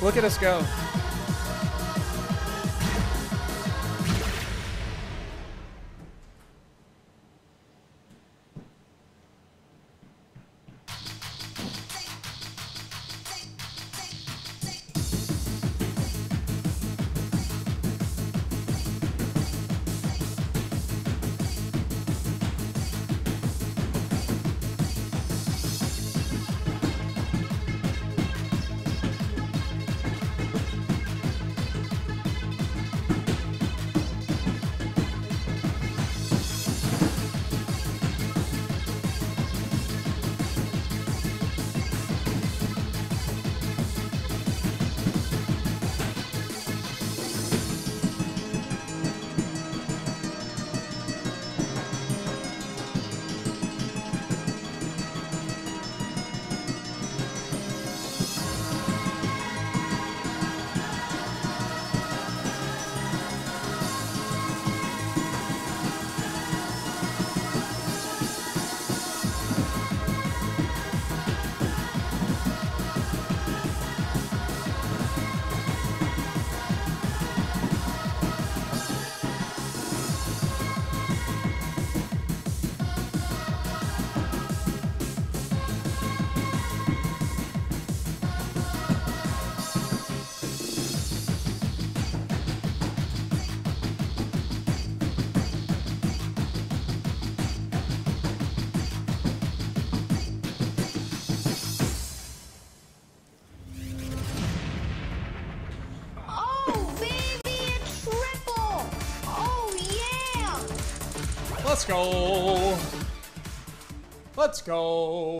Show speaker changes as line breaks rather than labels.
Look at us go. Let's go. Let's go.